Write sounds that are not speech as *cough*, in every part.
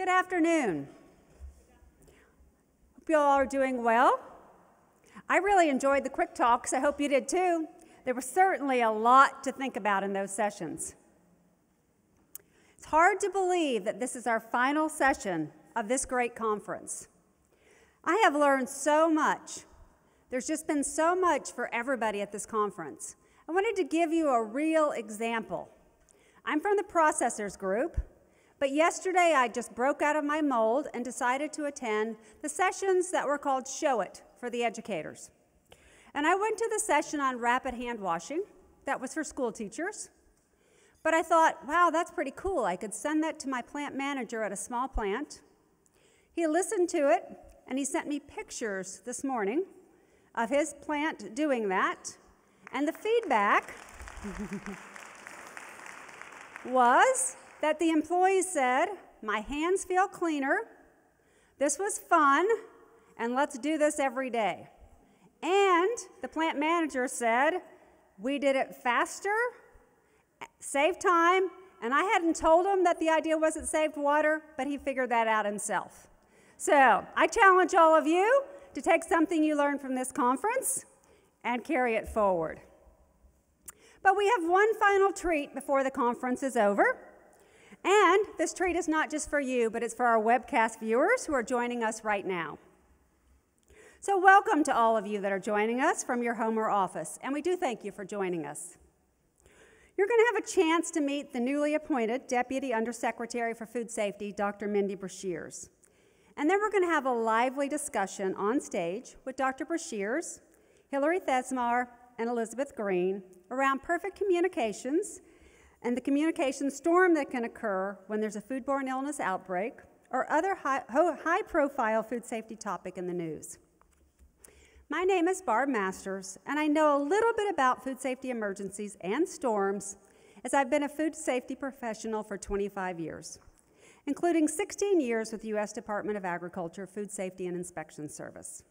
Good afternoon. Hope you all are doing well. I really enjoyed the quick talks. I hope you did too. There was certainly a lot to think about in those sessions. It's hard to believe that this is our final session of this great conference. I have learned so much. There's just been so much for everybody at this conference. I wanted to give you a real example. I'm from the processors group, but yesterday I just broke out of my mold and decided to attend the sessions that were called Show It for the educators. And I went to the session on rapid hand washing. That was for school teachers. But I thought, wow, that's pretty cool. I could send that to my plant manager at a small plant. He listened to it and he sent me pictures this morning of his plant doing that. And the feedback *laughs* was that the employees said, My hands feel cleaner, this was fun, and let's do this every day. And the plant manager said, We did it faster, saved time, and I hadn't told him that the idea wasn't saved water, but he figured that out himself. So I challenge all of you to take something you learned from this conference and carry it forward. But we have one final treat before the conference is over. And this treat is not just for you, but it's for our webcast viewers who are joining us right now. So, welcome to all of you that are joining us from your home or office, and we do thank you for joining us. You're going to have a chance to meet the newly appointed Deputy Undersecretary for Food Safety, Dr. Mindy Brashears. And then we're going to have a lively discussion on stage with Dr. Brashears, Hilary Thesmar, and Elizabeth Greene around perfect communications and the communication storm that can occur when there's a foodborne illness outbreak or other high, high profile food safety topic in the news. My name is Barb Masters, and I know a little bit about food safety emergencies and storms as I've been a food safety professional for 25 years, including 16 years with the U.S. Department of Agriculture Food Safety and Inspection Service.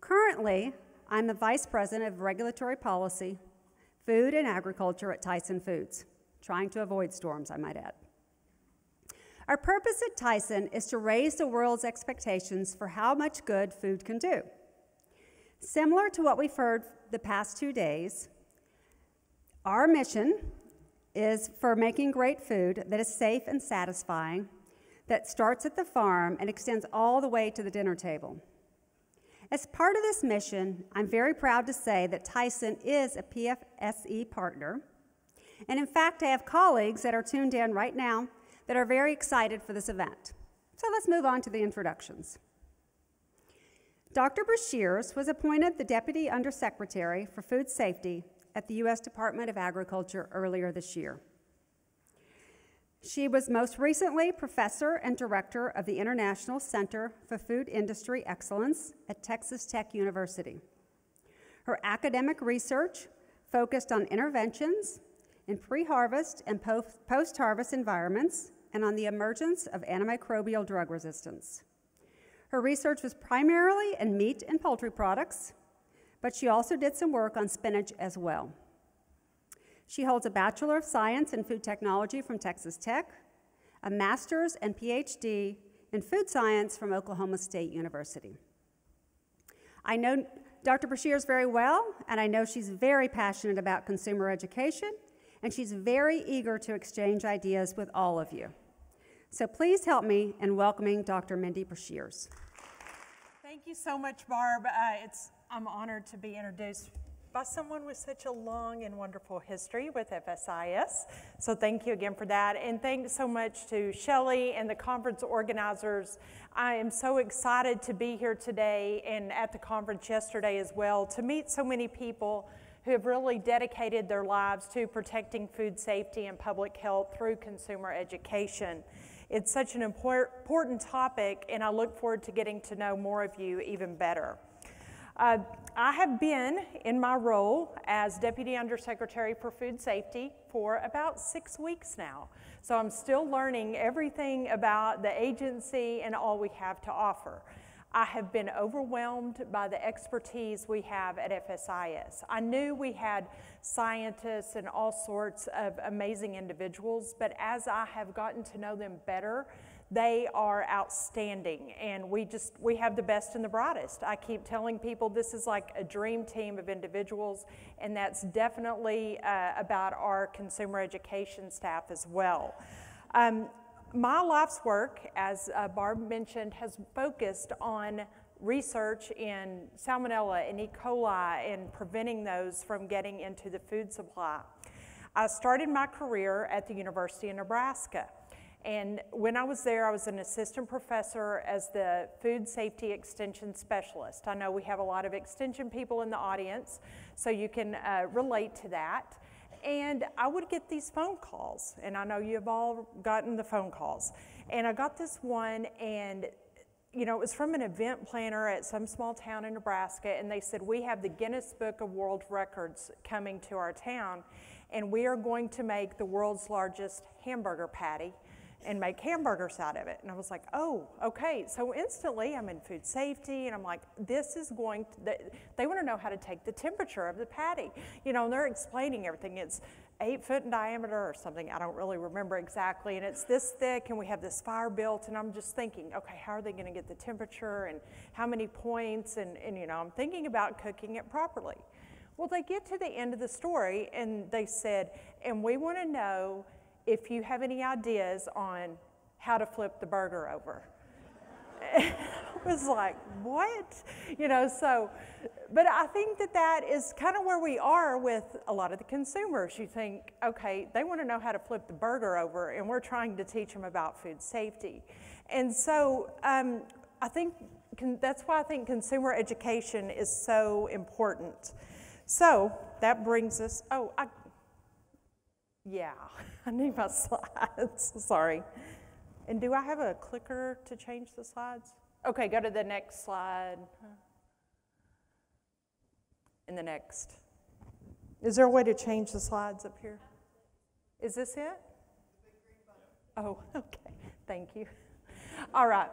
Currently, I'm the Vice President of Regulatory Policy food and agriculture at Tyson Foods, trying to avoid storms, I might add. Our purpose at Tyson is to raise the world's expectations for how much good food can do. Similar to what we've heard the past two days, our mission is for making great food that is safe and satisfying, that starts at the farm and extends all the way to the dinner table. As part of this mission, I'm very proud to say that Tyson is a PFSE partner. And in fact, I have colleagues that are tuned in right now that are very excited for this event. So let's move on to the introductions. Dr. Brashears was appointed the Deputy Undersecretary for Food Safety at the U.S. Department of Agriculture earlier this year. She was most recently professor and director of the International Center for Food Industry Excellence at Texas Tech University. Her academic research focused on interventions in pre harvest and post harvest environments and on the emergence of antimicrobial drug resistance. Her research was primarily in meat and poultry products, but she also did some work on spinach as well. She holds a Bachelor of Science in Food Technology from Texas Tech, a Master's and PhD in Food Science from Oklahoma State University. I know Dr. Brashears very well, and I know she's very passionate about consumer education, and she's very eager to exchange ideas with all of you. So please help me in welcoming Dr. Mindy Brashears. Thank you so much, Barb. Uh, it's, I'm honored to be introduced by someone with such a long and wonderful history with FSIS. So thank you again for that. And thanks so much to Shelly and the conference organizers. I am so excited to be here today and at the conference yesterday as well to meet so many people who have really dedicated their lives to protecting food safety and public health through consumer education. It's such an important topic, and I look forward to getting to know more of you even better. Uh, I have been in my role as Deputy Undersecretary for Food Safety for about six weeks now. So I'm still learning everything about the agency and all we have to offer. I have been overwhelmed by the expertise we have at FSIS. I knew we had scientists and all sorts of amazing individuals, but as I have gotten to know them better, they are outstanding and we just we have the best and the brightest i keep telling people this is like a dream team of individuals and that's definitely uh, about our consumer education staff as well um, my life's work, as uh, Barb mentioned, has focused on research in salmonella and E. coli and preventing those from getting into the food supply. I started my career at the University of Nebraska. And when I was there, I was an assistant professor as the food safety extension specialist. I know we have a lot of extension people in the audience, so you can uh, relate to that. And I would get these phone calls, and I know you've all gotten the phone calls. And I got this one, and you know, it was from an event planner at some small town in Nebraska, and they said, We have the Guinness Book of World Records coming to our town, and we are going to make the world's largest hamburger patty and make hamburgers out of it. And I was like, oh, okay. So instantly I'm in food safety and I'm like, this is going to, they, they want to know how to take the temperature of the patty. You know, and they're explaining everything. It's eight foot in diameter or something. I don't really remember exactly. And it's this thick and we have this fire built. And I'm just thinking, okay, how are they going to get the temperature and how many points? And, and, you know, I'm thinking about cooking it properly. Well, they get to the end of the story and they said, and we want to know if you have any ideas on how to flip the burger over. *laughs* I was like, what? You know, so, but I think that that is kind of where we are with a lot of the consumers. You think, okay, they want to know how to flip the burger over, and we're trying to teach them about food safety. And so um, I think that's why I think consumer education is so important. So that brings us, oh, I, yeah. *laughs* I need my slides. *laughs* Sorry. And do I have a clicker to change the slides? Okay, go to the next slide. And the next. Is there a way to change the slides up here? Is this it? Oh, *laughs* okay. Thank you. All right.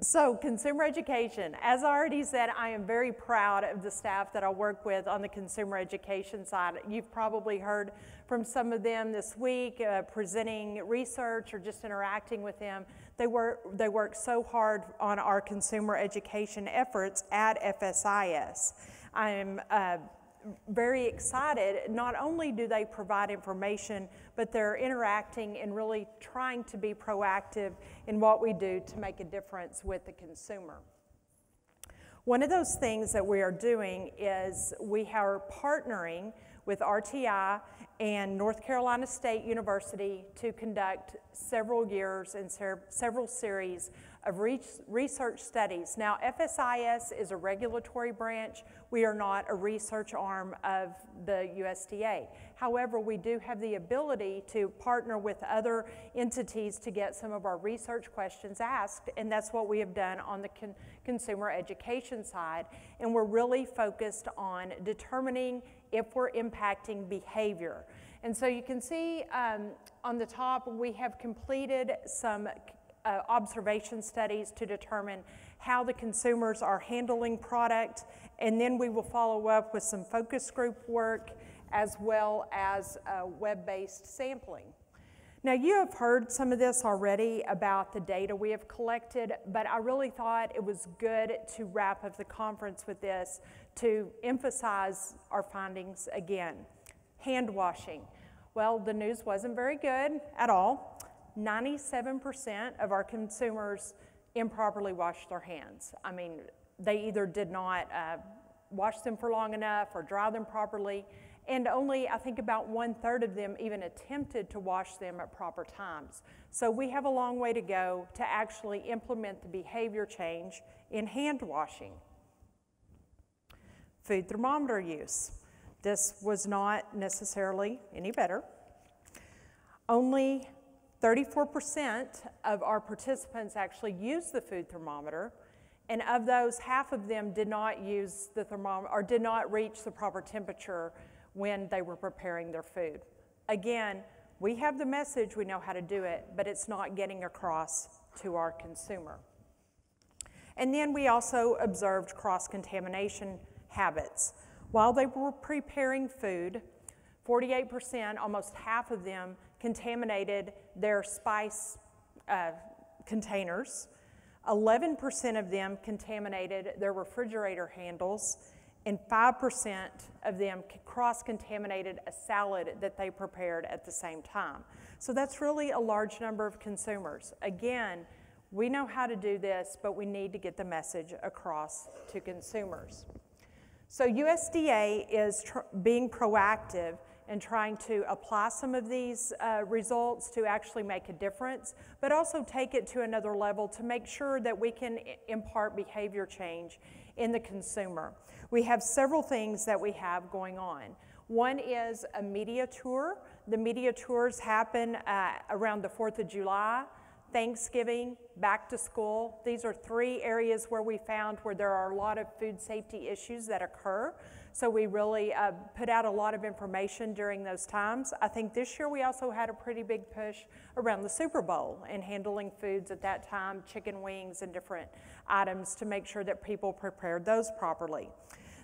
So, consumer education. As I already said, I am very proud of the staff that I work with on the consumer education side. You've probably heard from some of them this week uh, presenting research or just interacting with them. They work, they work so hard on our consumer education efforts at FSIS. I'm uh, very excited. Not only do they provide information, but they're interacting and really trying to be proactive in what we do to make a difference with the consumer. One of those things that we are doing is we are partnering with RTI and North Carolina State University to conduct several years and several series of research studies. Now, FSIS is a regulatory branch. We are not a research arm of the USDA. However, we do have the ability to partner with other entities to get some of our research questions asked, and that's what we have done on the con consumer education side. And we're really focused on determining if we're impacting behavior. And so you can see um, on the top, we have completed some uh, observation studies to determine how the consumers are handling product, and then we will follow up with some focus group work as well as uh, web-based sampling. Now, you have heard some of this already about the data we have collected, but I really thought it was good to wrap up the conference with this to emphasize our findings again. Hand washing. Well, the news wasn't very good at all. 97% of our consumers improperly washed their hands. I mean, they either did not uh, wash them for long enough or dry them properly, and only I think about one third of them even attempted to wash them at proper times. So we have a long way to go to actually implement the behavior change in hand washing. Food thermometer use. This was not necessarily any better. Only 34% of our participants actually used the food thermometer, and of those, half of them did not use the thermometer or did not reach the proper temperature when they were preparing their food. Again, we have the message, we know how to do it, but it's not getting across to our consumer. And then we also observed cross contamination habits. While they were preparing food, 48%, almost half of them, contaminated their spice uh, containers. 11% of them contaminated their refrigerator handles, and 5% of them cross contaminated a salad that they prepared at the same time. So that's really a large number of consumers. Again, we know how to do this, but we need to get the message across to consumers. So USDA is being proactive and trying to apply some of these uh, results to actually make a difference, but also take it to another level to make sure that we can impart behavior change in the consumer. We have several things that we have going on. One is a media tour. The media tours happen uh, around the 4th of July. Thanksgiving, back to school. These are three areas where we found where there are a lot of food safety issues that occur. So we really uh, put out a lot of information during those times. I think this year we also had a pretty big push around the Super Bowl and handling foods at that time, chicken wings and different items to make sure that people prepared those properly.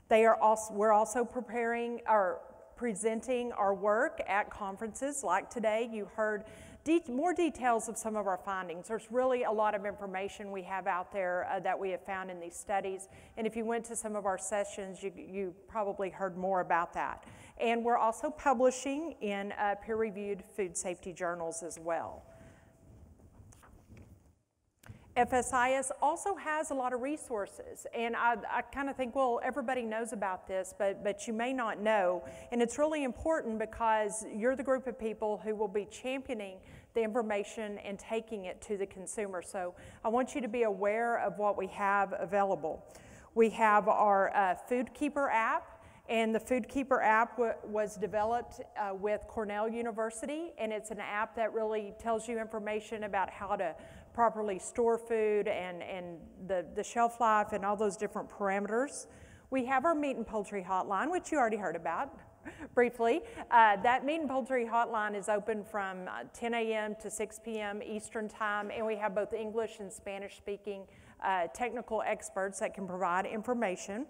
They are also, we're also preparing or presenting our work at conferences like today. You heard de- more details of some of our findings. There's really a lot of information we have out there uh, that we have found in these studies. And if you went to some of our sessions, you, you probably heard more about that. And we're also publishing in uh, peer reviewed food safety journals as well. FSIS also has a lot of resources, and I, I kind of think, well, everybody knows about this, but, but you may not know. And it's really important because you're the group of people who will be championing the information and taking it to the consumer. So I want you to be aware of what we have available. We have our uh, FoodKeeper app. And the FoodKeeper app was developed uh, with Cornell University, and it's an app that really tells you information about how to properly store food and, and the, the shelf life and all those different parameters. We have our meat and poultry hotline, which you already heard about *laughs* briefly. Uh, that meat and poultry hotline is open from uh, 10 a.m. to 6 p.m. Eastern Time, and we have both English and Spanish speaking uh, technical experts that can provide information.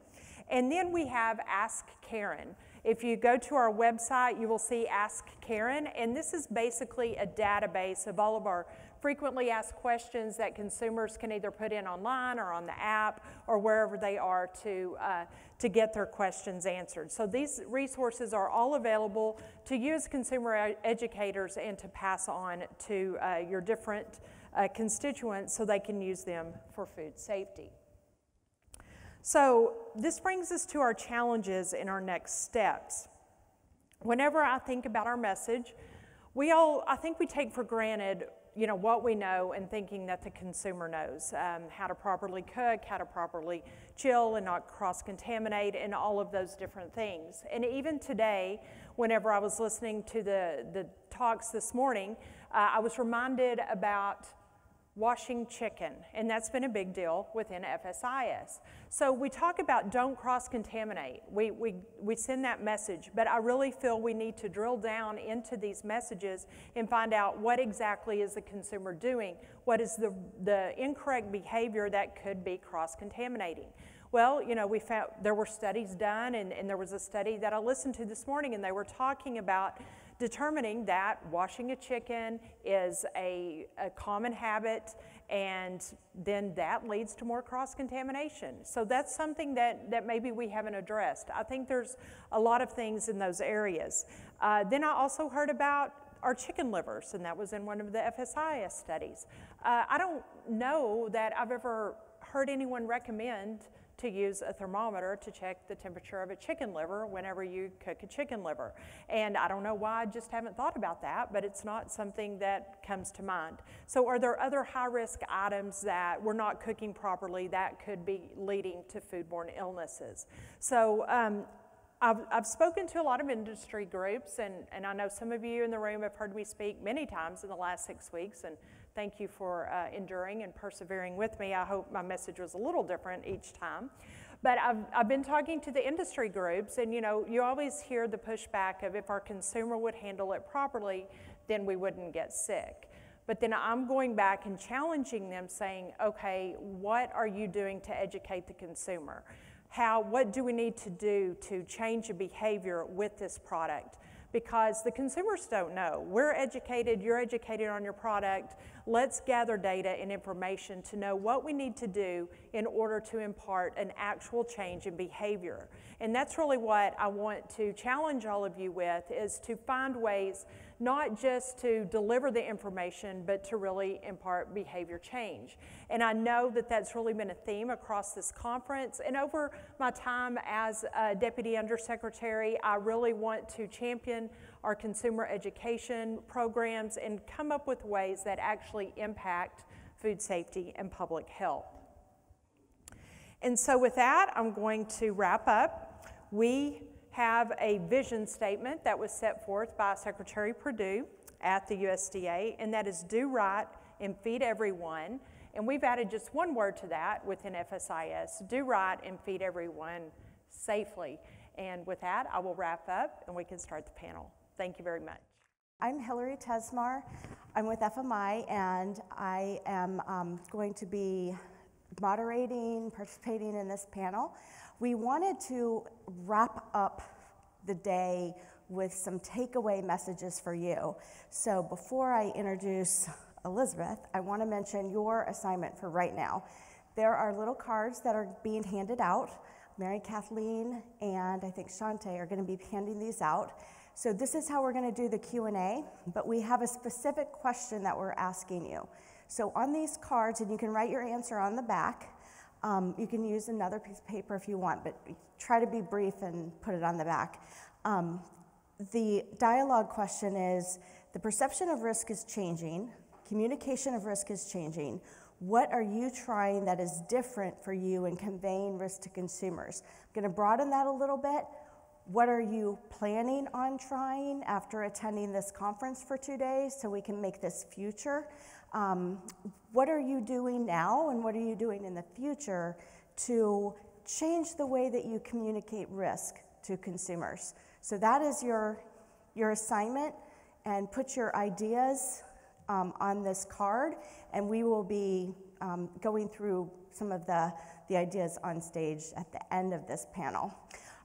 And then we have Ask Karen. If you go to our website, you will see Ask Karen, and this is basically a database of all of our frequently asked questions that consumers can either put in online or on the app or wherever they are to, uh, to get their questions answered. So these resources are all available to you as consumer educators and to pass on to uh, your different uh, constituents so they can use them for food safety. So this brings us to our challenges and our next steps. Whenever I think about our message, we all, I think we take for granted you know, what we know and thinking that the consumer knows um, how to properly cook, how to properly chill and not cross contaminate, and all of those different things. And even today, whenever I was listening to the, the talks this morning, uh, I was reminded about washing chicken, and that's been a big deal within FSIS. So we talk about don't cross contaminate. We, we, we send that message, but I really feel we need to drill down into these messages and find out what exactly is the consumer doing? What is the, the incorrect behavior that could be cross contaminating? Well, you know, we found there were studies done, and, and there was a study that I listened to this morning, and they were talking about determining that washing a chicken is a, a common habit and then that leads to more cross contamination. So that's something that, that maybe we haven't addressed. I think there's a lot of things in those areas. Uh, then I also heard about our chicken livers, and that was in one of the FSIS studies. Uh, I don't know that I've ever heard anyone recommend to use a thermometer to check the temperature of a chicken liver whenever you cook a chicken liver. And I don't know why I just haven't thought about that, but it's not something that comes to mind. So, are there other high risk items that we're not cooking properly that could be leading to foodborne illnesses? So, um, I've, I've, spoken to a lot of industry groups, and, and I know some of you in the room have heard me speak many times in the last six weeks, and Thank you for uh, enduring and persevering with me. I hope my message was a little different each time. But I've, I've been talking to the industry groups, and you know, you always hear the pushback of if our consumer would handle it properly, then we wouldn't get sick. But then I'm going back and challenging them saying, okay, what are you doing to educate the consumer? How, what do we need to do to change the behavior with this product? because the consumers don't know. We're educated, you're educated on your product. Let's gather data and information to know what we need to do in order to impart an actual change in behavior. And that's really what I want to challenge all of you with is to find ways not just to deliver the information, but to really impart behavior change. And I know that that's really been a theme across this conference. And over my time as uh, Deputy Undersecretary, I really want to champion our consumer education programs and come up with ways that actually impact food safety and public health. And so, with that, I'm going to wrap up. We have a vision statement that was set forth by Secretary Perdue at the USDA, and that is do right and feed everyone. And we've added just one word to that within FSIS do right and feed everyone safely. And with that, I will wrap up and we can start the panel. Thank you very much. I'm Hilary Thesmar. I'm with FMI, and I am um, going to be moderating, participating in this panel. We wanted to wrap up the day with some takeaway messages for you. So before I introduce Elizabeth, I want to mention your assignment for right now. There are little cards that are being handed out. Mary Kathleen and I think Shante are going to be handing these out. So this is how we're going to do the Q&A, but we have a specific question that we're asking you. So on these cards, and you can write your answer on the back, um, you can use another piece of paper if you want, but try to be brief and put it on the back. Um, the dialogue question is the perception of risk is changing, communication of risk is changing. What are you trying that is different for you in conveying risk to consumers? I'm going to broaden that a little bit. What are you planning on trying after attending this conference for two days so we can make this future? Um, what are you doing now and what are you doing in the future to change the way that you communicate risk to consumers? So that is your, your assignment, and put your ideas um, on this card, and we will be um, going through some of the, the ideas on stage at the end of this panel.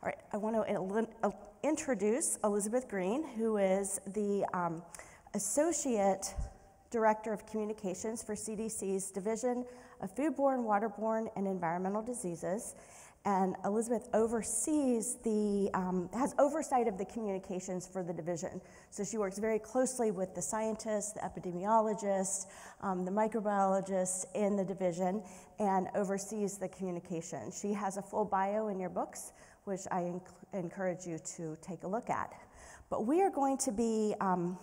All right, I want to introduce Elizabeth Greene, who is the um, Associate Director of Communications for CDC's Division of Foodborne, Waterborne, and Environmental Diseases. And Elizabeth oversees the, um, has oversight of the communications for the division. So she works very closely with the scientists, the epidemiologists, um, the microbiologists in the division, and oversees the communication. She has a full bio in your books, which I enc- encourage you to take a look at. But we are going to be um,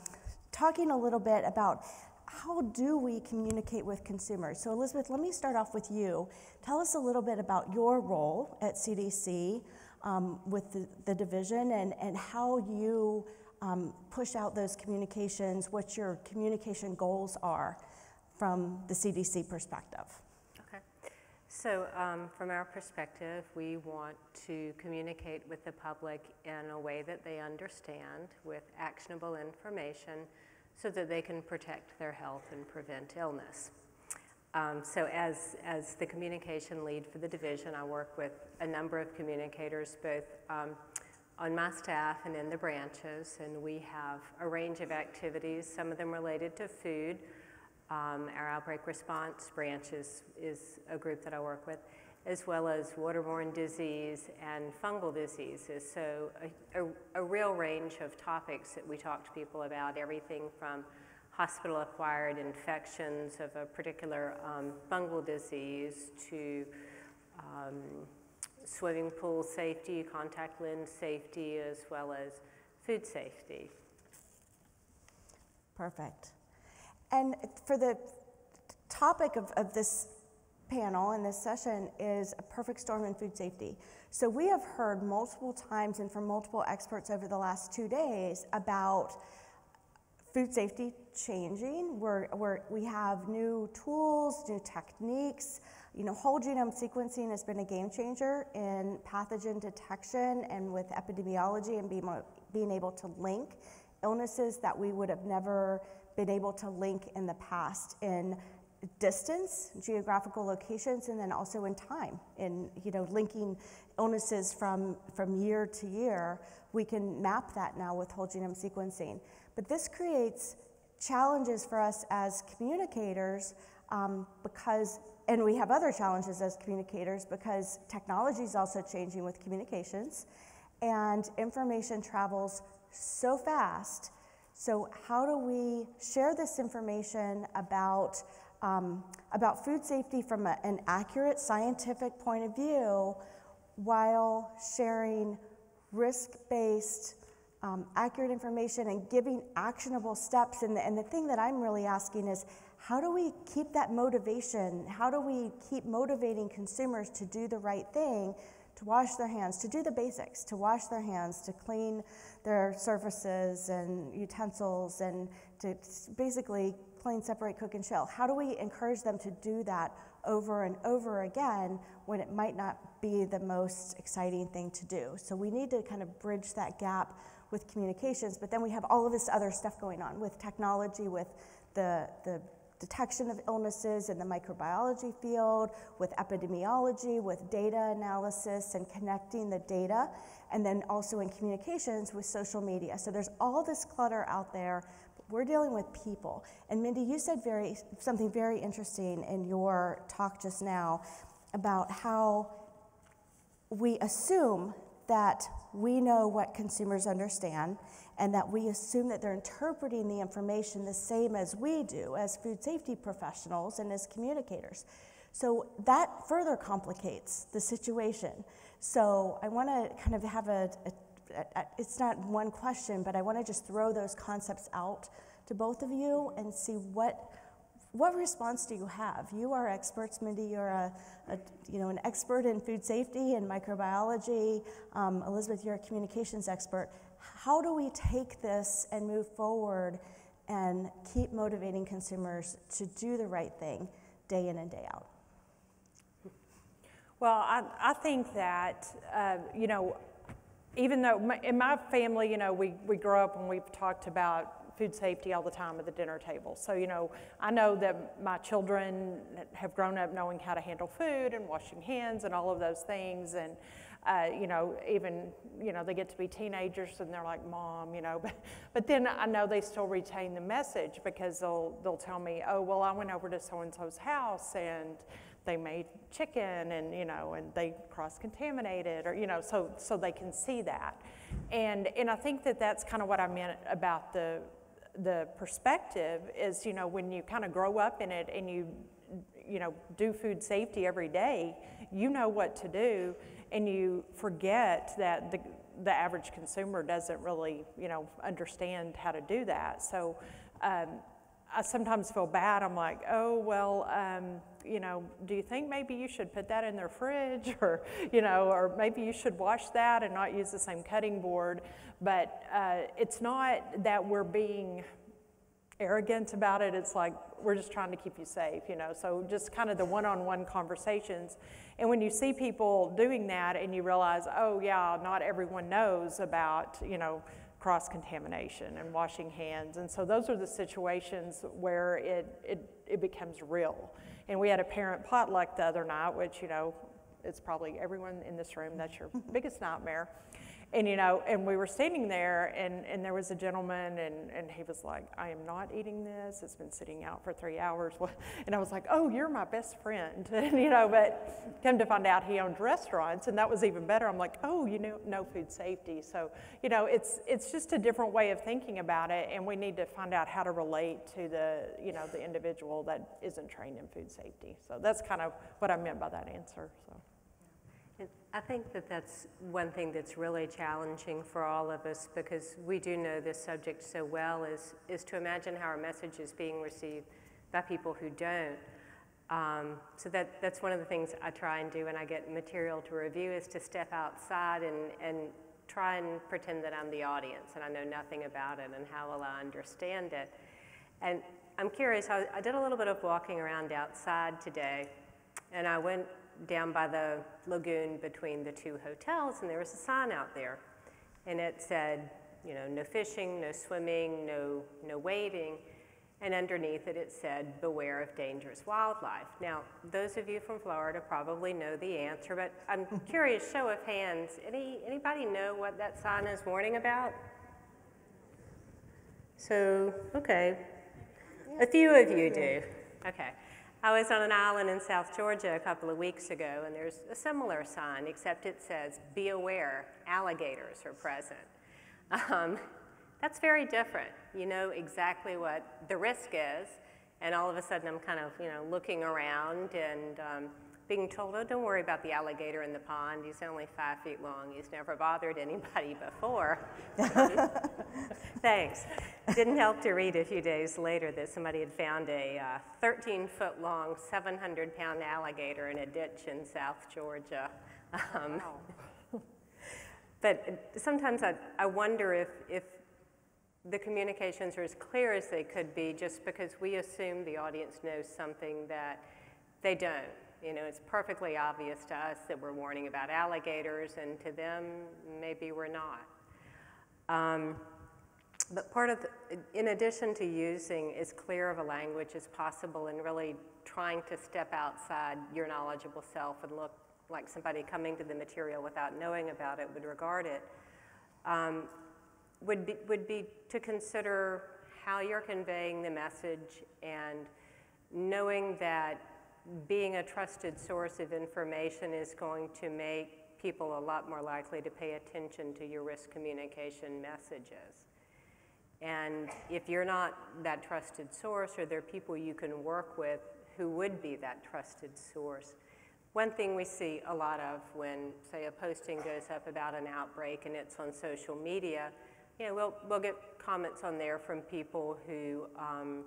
talking a little bit about how do we communicate with consumers? So, Elizabeth, let me start off with you. Tell us a little bit about your role at CDC um, with the, the, division and, and how you um, push out those communications, what your communication goals are from the CDC perspective. So, um, from our perspective, we want to communicate with the public in a way that they understand with actionable information so that they can protect their health and prevent illness. Um, so as, as the communication lead for the division, I work with a number of communicators, both um, on my staff and in the branches, and we have a range of activities, some of them related to food. Um, our outbreak response branch is, is a group that I work with, as well as waterborne disease and fungal diseases. So a, a, a, real range of topics that we talk to people about, everything from hospital-acquired infections of a particular um, fungal disease to um, swimming pool safety, contact lens safety, as well as food safety. Perfect. And for the topic of, of this panel and this session is a perfect storm in food safety. So we have heard multiple times and from multiple experts over the last two days about food safety changing. We're, we're, we have new tools, new techniques. You know, whole genome sequencing has been a game changer in pathogen detection and with epidemiology and being, being able to link illnesses that we would have never been able to link in the past in distance, geographical locations, and then also in time. In you know, linking illnesses from from year to year, we can map that now with whole genome sequencing. But this creates challenges for us as communicators um, because, and we have other challenges as communicators because technology is also changing with communications, and information travels so fast. So, how do we share this information about um, about food safety from a, an accurate scientific point of view while sharing risk based, um, accurate information and giving actionable steps. And the, and the thing that I'm really asking is how do we keep that motivation? How do we keep motivating consumers to do the right thing? To wash their hands, to do the basics, to wash their hands, to clean their surfaces and utensils, and to basically clean, separate, cook, and chill. How do we encourage them to do that over and over again when it might not be the most exciting thing to do? So we need to kind of bridge that gap with communications, but then we have all of this other stuff going on with technology, with the, the detection of illnesses in the microbiology field, with epidemiology, with data analysis and connecting the data, and then also in communications with social media. So there's all this clutter out there we're dealing with people. And Mindy, you said very, something very interesting in your talk just now about how we assume that we know what consumers understand and that we assume that they're interpreting the information the same as we do as food safety professionals and as communicators. So that further complicates the situation. So I want to kind of have a, a it's not one question, but I want to just throw those concepts out to both of you and see what what response do you have? You are experts, Mindy. You're a, a you know an expert in food safety and microbiology. Um, Elizabeth, you're a communications expert. How do we take this and move forward and keep motivating consumers to do the right thing day in and day out? Well, I, I think that, uh, you know, even though my, in my family, you know, we, we grow up and we've talked about food safety all the time at the dinner table. So, you know, I know that my children have grown up knowing how to handle food and washing hands and all of those things. And, uh, you know, even, you know, they get to be teenagers and they're like, mom, you know, *laughs* but, but then I know they still retain the message because they'll, they'll tell me, oh, well, I went over to so and so's house and, they made chicken and you know and they cross contaminated or you know so so they can see that and and i think that that's kind of what i meant about the the perspective is you know when you kind of grow up in it and you you know do food safety every day you know what to do and you forget that the the average consumer doesn't really you know understand how to do that so um, I sometimes feel bad. I'm like, oh, well, um, you know, do you think maybe you should put that in their fridge *laughs* or, you know, or maybe you should wash that and not use the same cutting board? But uh, it's not that we're being arrogant about it. It's like we're just trying to keep you safe, you know. So just kind of the one-on-one conversations. And when you see people doing that and you realize, oh yeah, not everyone knows about, you know, cross contamination and washing hands. And so those are the situations where it, it, it becomes real. And we had a parent potluck the other night, which, you know, it's probably everyone in this room, that's your *laughs* biggest nightmare. And you know, and we were standing there, and, and there was a gentleman, and, and he was like, I am not eating this. It's been sitting out for three hours. *laughs* And I was like, Oh, you're my best friend. *laughs* And you know, but come to find out he owned restaurants, and that was even better. I'm like, Oh, you know, no food safety. So, you know, it's it's just a different way of thinking about it, and we need to find out how to relate to the, you know, the individual that isn't trained in food safety. So that's kind of what I meant by that answer. So. I think that that's one thing that's really challenging for all of us because we do know this subject so well is, is to imagine how our message is being received by people who don't. Um, so that, that's one of the things I try and do when I get material to review is to step outside and, and try and pretend that I'm the audience and I know nothing about it and how will I understand it. And I'm curious, I, I did a little bit of walking around outside today and I went down by the lagoon between the two hotels, and there was a sign out there. And it said, you know, no fishing, no swimming, no, no wading. and underneath it it said, beware of dangerous wildlife. Now, those of you from Florida probably know the answer, but I'm *laughs* curious, show of hands, any, anybody know what that sign is warning about? So, okay, a few of you do. Okay. I was on an island in South Georgia a couple of weeks ago, and there's a similar sign, except it says, be aware, alligators are present. Um, that's very different. You know exactly what the risk is, and all of a sudden I'm kind of, you know, looking around and um, being told, oh, don't worry about the alligator in the pond. He's only five feet long. He's never bothered anybody *laughs* before. *laughs* Thanks. Didn't help to read a few days later that somebody had found a uh, 13 foot long, 700 pound alligator in a ditch in South Georgia. Um, wow. *laughs* but sometimes I, I wonder if, if the communications are as clear as they could be just because we assume the audience knows something that they don't. You know, it's perfectly obvious to us that we're warning about alligators, and to them, maybe we're not. Um, but part of, the, in addition to using as clear of a language as possible and really trying to step outside your knowledgeable self and look like somebody coming to the material without knowing about it would regard it, um, would, be, would be to consider how you're conveying the message and knowing that being a trusted source of information is going to make people a lot more likely to pay attention to your risk communication messages. And if you're not that trusted source or there are people you can work with who would be that trusted source, one thing we see a lot of when, say, a posting goes up about an outbreak and it's on social media, you know, we'll, we'll get comments on there from people who, um,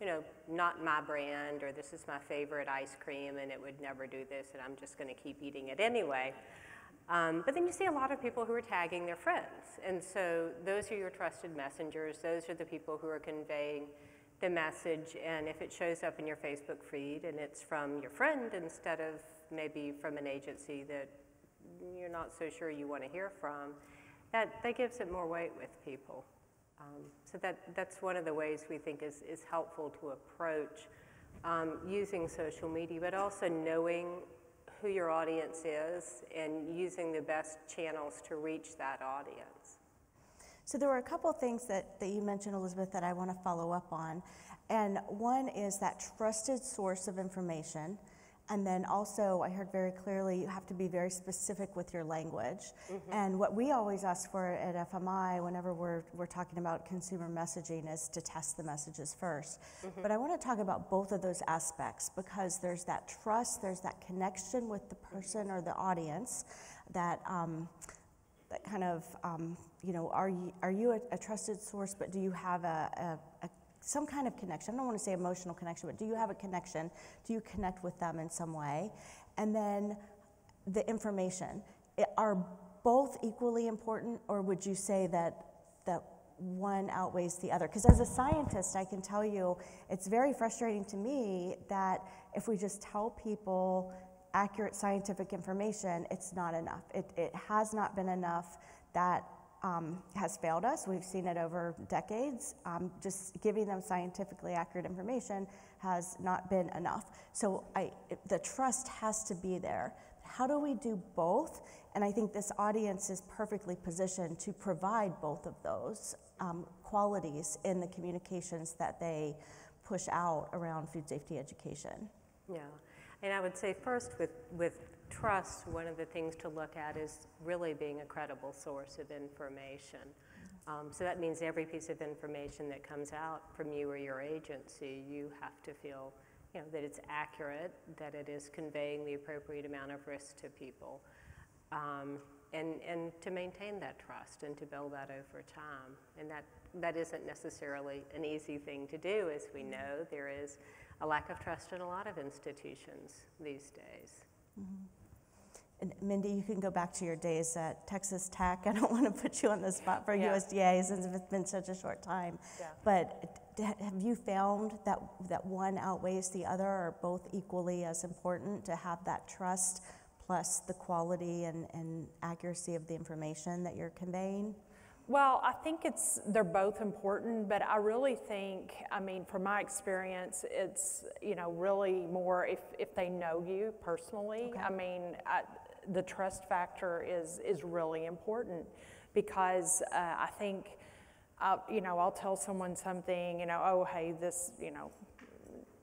you know, not my brand, or this is my favorite ice cream and it would never do this and I'm just going to keep eating it anyway. Um, but then you see a lot of people who are tagging their friends. And so those are your trusted messengers. Those are the people who are conveying the message. And if it shows up in your Facebook feed and it's from your friend instead of maybe from an agency that you're not so sure you want to hear from, that, that gives it more weight with people. Um, so that, that's one of the ways we think is, is helpful to approach um, using social media, but also knowing who your audience is and using the best channels to reach that audience. So there were a couple of things that, that you mentioned, Elizabeth, that I want to follow up on. And one is that trusted source of information. And then also, I heard very clearly you have to be very specific with your language. Mm-hmm. And what we always ask for at FMI, whenever we're, we're talking about consumer messaging, is to test the messages 1st mm-hmm. But I want to talk about both of those aspects because there's that trust, there's that connection with the person or the audience that. Um, that kind of, um, you know, are you, are you a, a, trusted source, but do you have a, a, a some kind of connection. I don't want to say emotional connection, but do you have a connection? Do you connect with them in some way? And then the information. It, are both equally important, or would you say that that one outweighs the other? Because as a scientist, I can tell you it's very frustrating to me that if we just tell people accurate scientific information, it's not enough. It, it has not been enough that um, has failed us. We've seen it over decades. Um, just giving them scientifically accurate information has not been enough. So I, the trust has to be there. How do we do both? And I think this audience is perfectly positioned to provide both of those um, qualities in the communications that they push out around food safety education. Yeah, and I would say first with, with trust, one of the things to look at is really being a credible source of information. Um, so that means every piece of information that comes out from you or your agency, you have to feel you know, that it's accurate, that it is conveying the appropriate amount of risk to people, um, and, and to maintain that trust and to build that over time. And that, that isn't necessarily an easy thing to do, as we know. There is a lack of trust in a lot of institutions these days. Mm-hmm. And Mindy, you can go back to your days at Texas Tech. *laughs* I don't want to put you on the spot for yeah. USDA since it's been such a short time. Yeah. But have you found that, that one outweighs the other or both equally as important to have that trust plus the quality and, and accuracy of the information that you're conveying? Well, I think it's they're both important, but I really think, I mean, from my experience, it's you know really more if if they know you personally. Okay. I mean, I, the trust factor is is really important because uh, I think, uh, you know, I'll tell someone something, you know, oh hey, this, you know,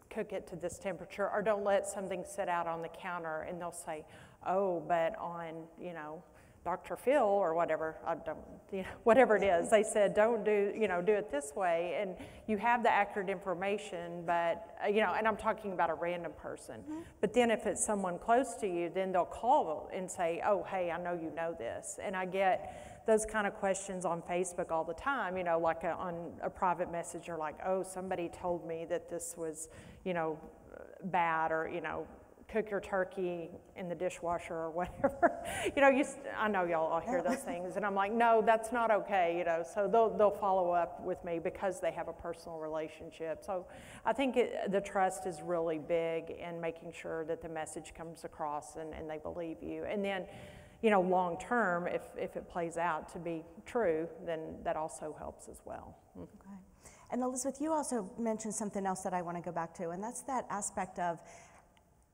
cook it to this temperature, or don't let something sit out on the counter, and they'll say, oh, but on, you know Dr. Phil or whatever, I don't, you know, *laughs* whatever it is, they said, don't do, you know, do it this way. And you have the accurate information, but, uh, you know, and I'm talking about a random person. Mm-hmm. But then if it's someone close to you, then they'll call and say, oh, hey, I know you know this. And I get those kind of questions on Facebook all the time, you know, like a, on a private message, or like, oh, somebody told me that this was, you know, bad or, you know, cook your turkey in the dishwasher or whatever. *laughs* you know, you, I know y'all all hear those *laughs* things, and I'm like, no, that's not okay. You know, so they'll they'll follow up with me because they have a personal relationship. So I think it, the trust is really big in making sure that the message comes across and, and they believe you. And then, you know, long term, if if it plays out to be true, then that also helps as well. Mm-hmm. Okay. And Elizabeth, you also mentioned something else that I want to go back to, and that's that aspect of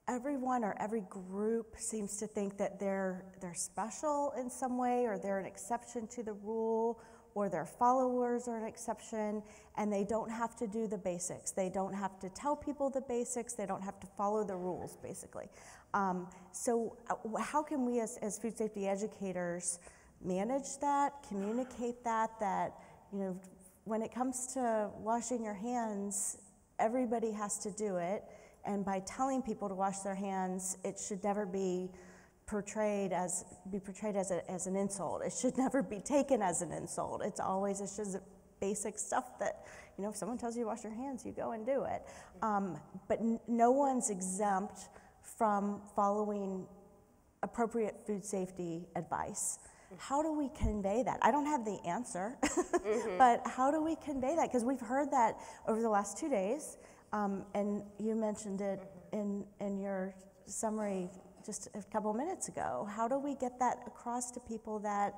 everyone or every group seems to think that they're, they're special in some way or they're an exception to the rule or their followers are an exception and they don't have to do the basics. They don't have to tell people the basics. They don't have to follow the rules, basically. Um, so, uh, how can we as, as food safety educators manage that, communicate that, that, you know, when it comes to washing your hands, everybody has to do it and by telling people to wash their hands, it should never be portrayed as be portrayed as, a, as an insult. It should *laughs* never be taken as an insult. It's always it's just basic stuff that you know if someone tells you to wash your hands, you go and do it. Um, but n- no one's exempt from following appropriate food safety advice. How do we convey that? I don't have the answer, *laughs* mm-hmm. but how do we convey that? Because we've heard that over the last two days. Um, and you mentioned it in, in your summary just a couple minutes ago. How do we get that across to people that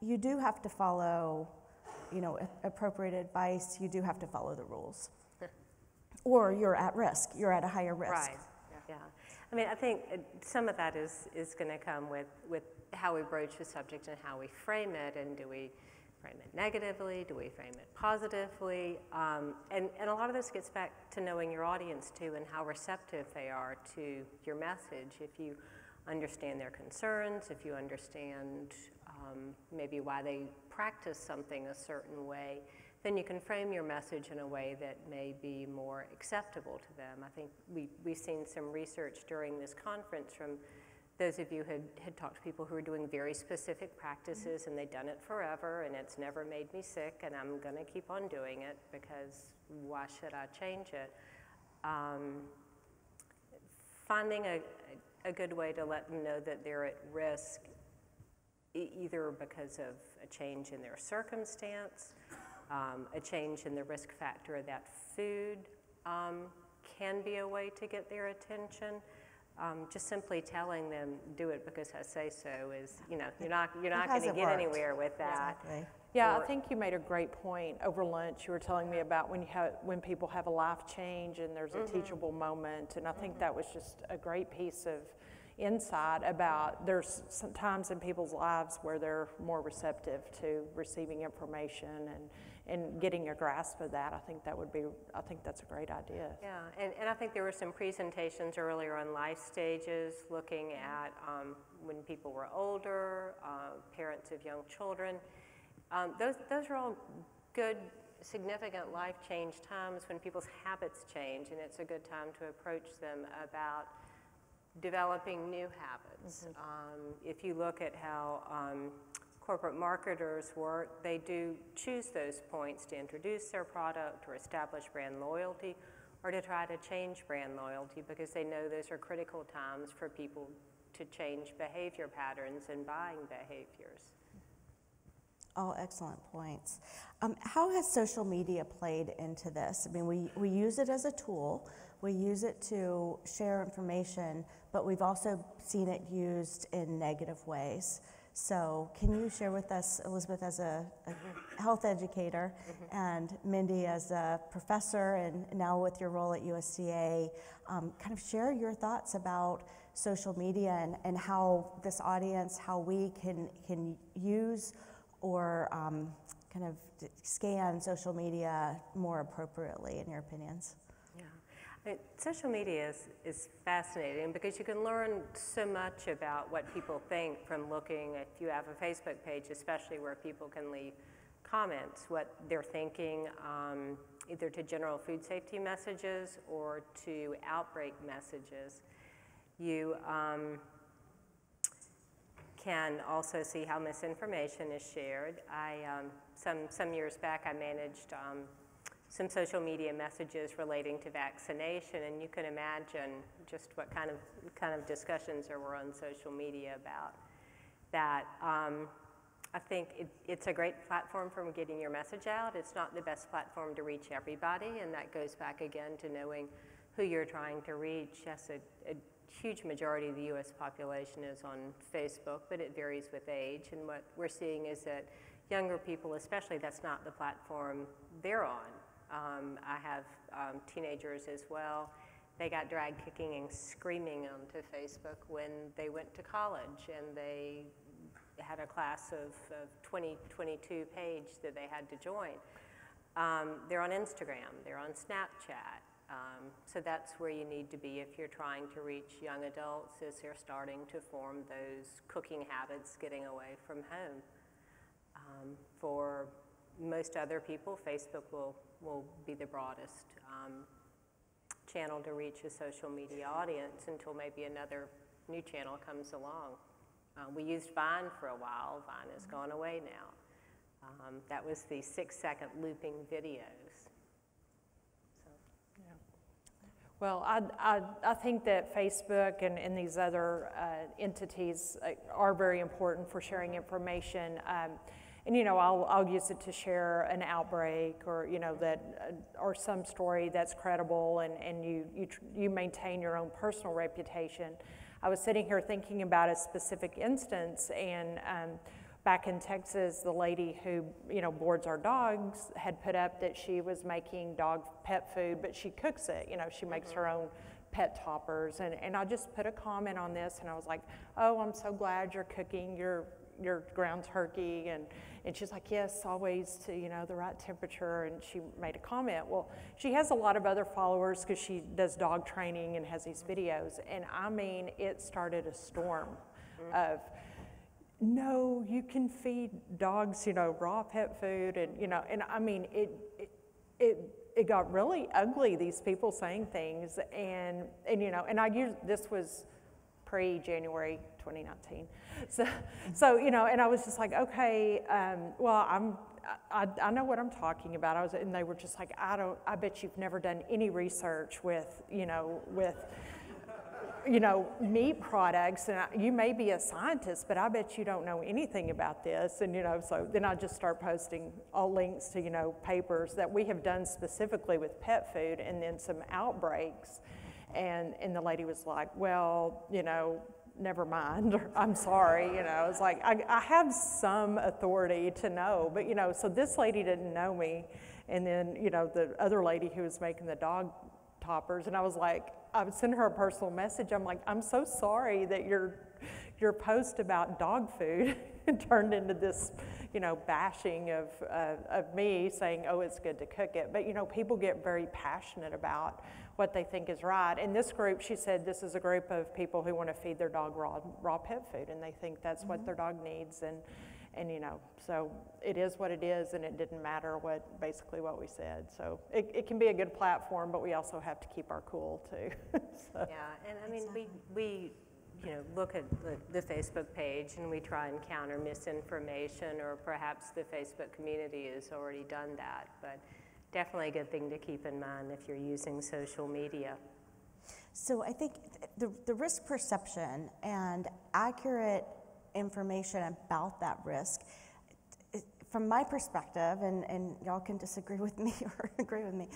you do have to follow, you know, appropriate advice, you do have to follow the rules? or you're at risk, you're at a higher risk. Right, yeah. I mean, I think some of that is, is going to come with, with how we broach the subject and how we frame it, and do we frame it negatively? Do we frame it positively? Um, and, and a lot of this gets back to knowing your audience too and how receptive they are to your message. If you understand their concerns, if you understand um, maybe why they practice something a certain way, then you can frame your message in a way that may be more acceptable to them. I think we, we've seen some research during this conference from those of you had, had talked to people who are doing very specific practices and they've done it forever and it's never made me sick and I'm going to keep on doing it because why should I change it? Um, finding a, a good way to let them know that they're at risk either because of a change in their circumstance, um, a change in the risk factor of that food um, can be a way to get their attention. Um, just simply telling them do it because I say so is, you know, you're not you're *laughs* not going to get worked. anywhere with that. Exactly. Yeah, or, I think you made a great point over lunch. You were telling me about when you have when people have a life change and there's a mm-hmm. teachable moment, and I think mm-hmm. that was just a great piece of insight about there's some times in people's lives where they're more receptive to receiving information and and getting a grasp of that, I think that would be, I think that's a great idea. Yeah, and, and I think there were some presentations earlier on life stages looking at um, when people were older, uh, parents of young children. Um, those, those are all good, significant life change times when people's habits change, and it's a good time to approach them about developing new habits. Mm-hmm. Um, if you look at how um, corporate marketers work, they do choose those points to introduce their product or establish brand loyalty or to try to change brand loyalty because they know those are critical times for people to change behavior patterns and buying behaviors. All excellent points. Um, how has social media played into this? I mean, we, we use it as a tool, we use it to share information, but we've also seen it used in negative ways. So, can you share with us, Elizabeth, as a, a health educator, mm-hmm. and Mindy as a professor, and now with your role at USDA, um, kind of share your thoughts about social media and, and how this audience, how we can, can use or um, kind of scan social media more appropriately, in your opinions? Social media is, is fascinating because you can learn so much about what people think from looking, if you have a Facebook page, especially where people can leave comments, what they're thinking, um, either to general food safety messages or to outbreak messages. You um, can also see how misinformation is shared. I, um, some, some years back, I managed um, some social media messages relating to vaccination, and you can imagine just what kind of, kind of discussions there were on social media about that. Um, I think it, it's a great platform for getting your message out. It's not the best platform to reach everybody, and that goes back again to knowing who you're trying to reach. Yes, a, a huge majority of the US population is on Facebook, but it varies with age. And what we're seeing is that younger people, especially, that's not the platform they're on. Um, I have um, teenagers as well. They got dragged kicking and screaming onto Facebook when they went to college and they had a class of, of 20, 22 page that they had to join. Um, they're on Instagram, they're on Snapchat, um, so that's where you need to be if you're trying to reach young adults as they're starting to form those cooking habits getting away from home. Um, for most other people, Facebook will, will be the broadest um, channel to reach a social media audience until maybe another new channel comes along. Uh, we used Vine for a while. Vine has gone away now. Um, that was the six second looping videos. Well, I, I, I, think that Facebook and, and these other uh, entities uh, are very important for sharing information. Um, and you know, I'll, I'll use it to share an outbreak or you know that uh, or some story that's credible, and, and you you you maintain your own personal reputation. I was sitting here thinking about a specific instance, and um, back in Texas, the lady who you know boards our dogs had put up that she was making dog pet food, but she cooks it. You know, she makes mm-hmm. her own pet toppers, and and I just put a comment on this, and I was like, oh, I'm so glad you're cooking your your ground turkey and and she's like yes always to you know the right temperature and she made a comment well she has a lot of other followers because she does dog training and has these videos and i mean it started a storm mm-hmm. of no, you can feed dogs, you know, raw pet food, and you know, and I mean, it, it, it, it got really ugly. These people saying things, and and you know, and I used this was pre-January 2019, so so you know, and I was just like, okay, um, well, I'm. I, I know what I'm talking about. I was, and they were just like, I don't. I bet you've never done any research with, you know, with you know, meat products, and I, you may be a scientist, but I bet you don't know anything about this. And, you know, so then I just start posting all links to, you know, papers that we have done specifically with pet food and then some outbreaks. And, and the lady was like, well, you know, never mind, *laughs* I'm sorry, you know, it's like, I, I have some authority to know, but, you know, so this lady didn't know me. And then, you know, the other lady who was making the dog toppers, and I was like, I would send her a personal message. I'm like, I'm so sorry that your your post about dog food *laughs* turned into this, you know, bashing of uh, of me saying, oh, it's good to cook it. But you know, people get very passionate about what they think is right. In this group, she said this is a group of people who want to feed their dog raw raw pet food, and they think that's mm-hmm. what their dog needs and and you know, so it is what it is, and it didn't matter what basically what we said. So it, it can be a good platform, but we also have to keep our cool too. *laughs* so. Yeah, and I mean, we, we you know, look at the, the, Facebook page and we try and counter misinformation, or perhaps the Facebook community has already done that. But definitely a good thing to keep in mind if you're using social media. So I think the, the risk perception and accurate information about that risk. From my perspective, and, and y'all can disagree with me *laughs* or agree with me,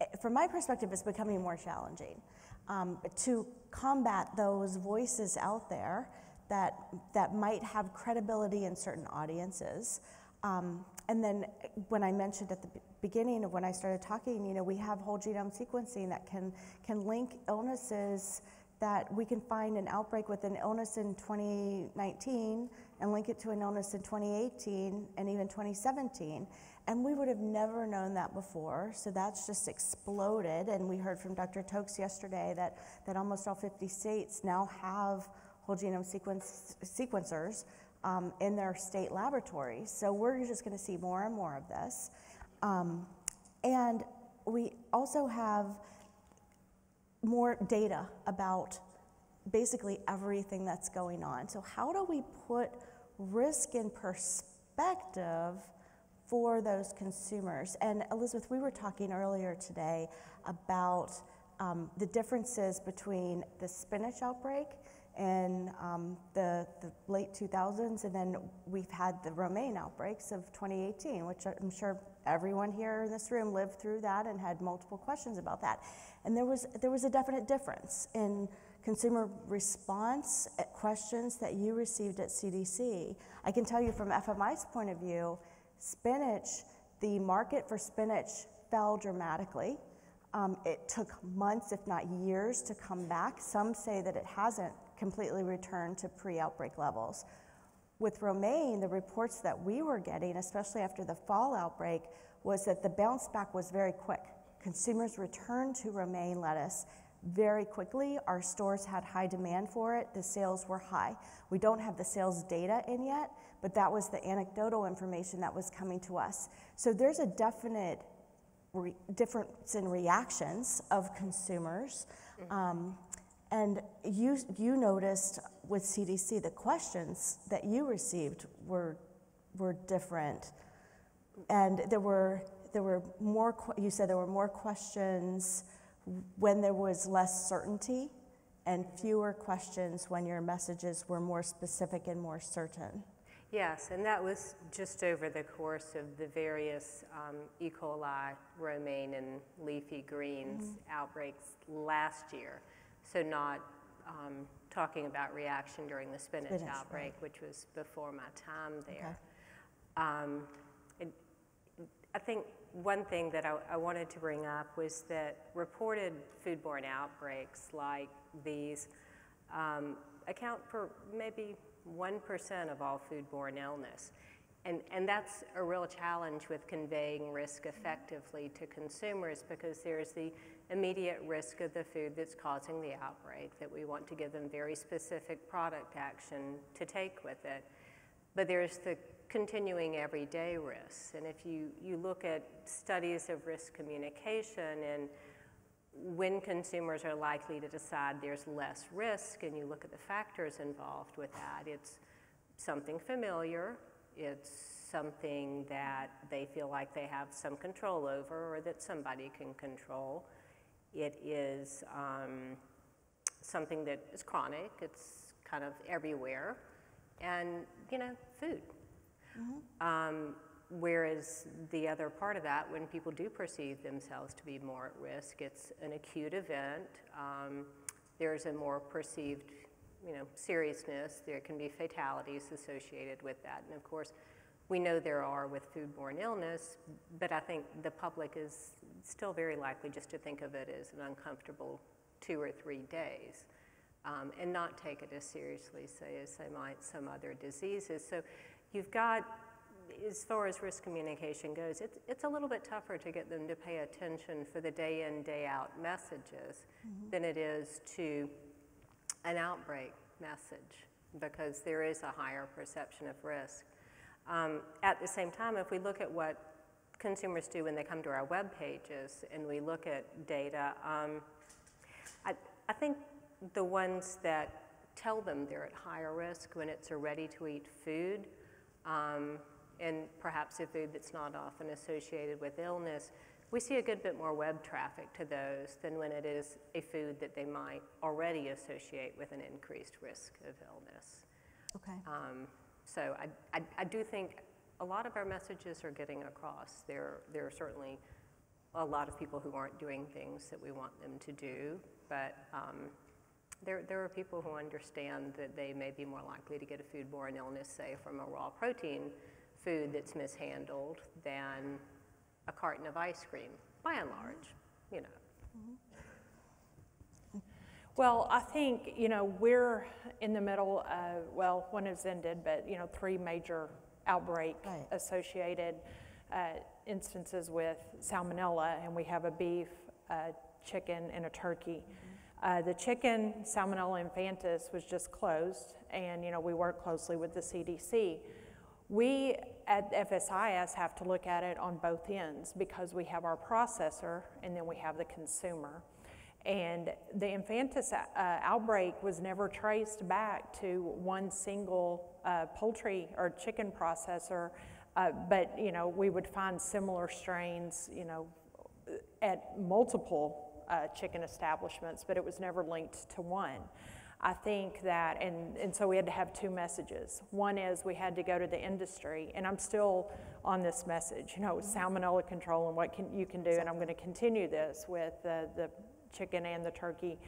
eh, from my perspective, it's becoming more challenging um, to combat those voices out there that, that might have credibility in certain audiences. Um, and then when I mentioned at the beginning of when I started talking, you know, we have whole genome sequencing that can, can link illnesses that we can find an outbreak with an illness in 2019 and link it to an illness in 2018 and even 2017. And we would have never known that before. So that's just exploded. And we heard from Dr. Tauxe yesterday that, that almost all 50 states now have whole genome sequence, sequencers um, in their state laboratories. So we're just going to see more and more of this. Um, and we also have more data about basically everything that's going on. So, how do we put risk in perspective for those consumers? And Elizabeth, we were talking earlier today about um, the differences between the spinach outbreak in um, the, the, late 2000s, and then we've had the romaine outbreaks of 2018, which I'm sure everyone here in this room lived through that and had multiple questions about that. And there was, there was a definite difference in consumer response at questions that you received at CDC. I can tell you from FMI's point of view, spinach, the market for spinach fell dramatically. Um, it took months, if not years, to come back. Some say that it hasn't completely returned to pre outbreak levels. With romaine, the reports that we were getting, especially after the fall outbreak, was that the bounce back was very quick. Consumers returned to romaine lettuce very quickly. Our stores had high demand for it. The sales were high. We don't have the sales data in yet, but that was the anecdotal information that was coming to us. So there's a definite re- difference in reactions of consumers. Mm-hmm. Um, and you, you noticed with CDC the questions that you received were, were different. And there were, there were more, you said there were more questions when there was less certainty and fewer questions when your messages were more specific and more certain. Yes, and that was just over the course of the various um, E. coli, romaine, and leafy greens mm-hmm. outbreaks last year. So not um, talking about reaction during the spinach, spinach outbreak, right. which was before my time there. Okay. Um, I think one thing that I, I, wanted to bring up was that reported foodborne outbreaks like these um, account for maybe 1% of all foodborne illness. And, and that's a real challenge with conveying risk effectively to consumers because there's the immediate risk of the food that's causing the outbreak that we want to give them very specific product action to take with it. But there's the continuing everyday risks. And if you, you look at studies of risk communication and when consumers are likely to decide there's less risk, and you look at the factors involved with that, it's something familiar, it's something that they feel like they have some control over or that somebody can control. It is um, something that is chronic, it's kind of everywhere, and, you know, food. Mm-hmm. Um, whereas the other part of that, when people do perceive themselves to be more at risk, it's an acute event. Um, there's a more perceived, you know, seriousness. There can be fatalities associated with that, and of course, we know there are with foodborne illness. But I think the public is still very likely just to think of it as an uncomfortable two or three days. Um, and not take it as seriously, say, as they might some other diseases. So You've got, as far as risk communication goes, it's, it's a little bit tougher to get them to pay attention for the day in, day out messages mm-hmm. than it is to an outbreak message because there is a higher perception of risk. Um, at the same time, if we look at what consumers do when they come to our web pages and we look at data, um, I, I think the ones that tell them they're at higher risk when it's a ready to eat food um, and perhaps a food that's not often associated with illness, we see a good bit more web traffic to those than when it is a food that they might already associate with an increased risk of illness. Okay. Um, so I, I, I, do think a lot of our messages are getting across. There, there are certainly a lot of people who aren't doing things that we want them to do, but um, there, there are people who understand that they may be more likely to get a foodborne illness, say, from a raw protein food that's mishandled than a carton of ice cream, by and large, you know. Well, I think, you know, we're in the middle of, well, one has ended, but, you know, three major outbreak Right. associated uh, instances with salmonella, and we have a beef, a chicken, and a turkey. Uh, the chicken, Salmonella infantis, was just closed, and, you know, we work closely with the CDC. We at FSIS have to look at it on both ends because we have our processor and then we have the consumer. And the infantis uh, outbreak was never traced back to one single uh, poultry or chicken processor, uh, but you know we would find similar strains, you know, at multiple uh, chicken establishments, but it was never linked to one. I think that, and, and so we had to have two messages. One is we had to go to the industry, and I'm still on this message, you know, salmonella control and what can, you can do, and I'm going to continue this with the, the chicken and the turkey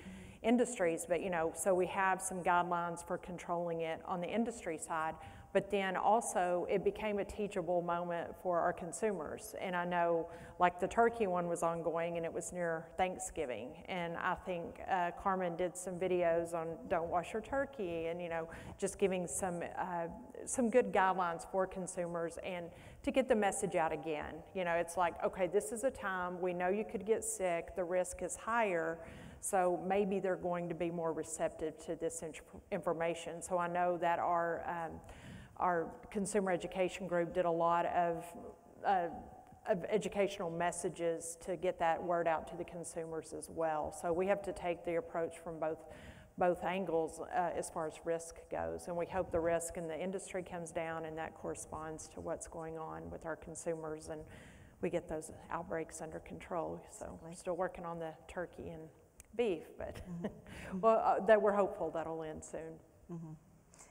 industries. But, you know, so we have some guidelines for controlling it on the industry side. But then also, it became a teachable moment for our consumers. And I know, like the turkey one was ongoing and it was near Thanksgiving. And I think uh, Carmen did some videos on don't wash your turkey and, you know, just giving some, uh, some good guidelines for consumers and to get the message out again. You know, it's like, okay, this is a time we know you could get sick, the risk is higher. So maybe they're going to be more receptive to this information. So I know that our um, our consumer education group did a lot of, uh, of educational messages to get that word out to the consumers as well. So we have to take the approach from both both angles uh, as far as risk goes. And we hope the risk in the industry comes down and that corresponds to what's going on with our consumers and we get those outbreaks under control. So we're still working on the turkey and beef, but *laughs* mm-hmm. well, uh, that we're hopeful that'll end soon. Mm-hmm.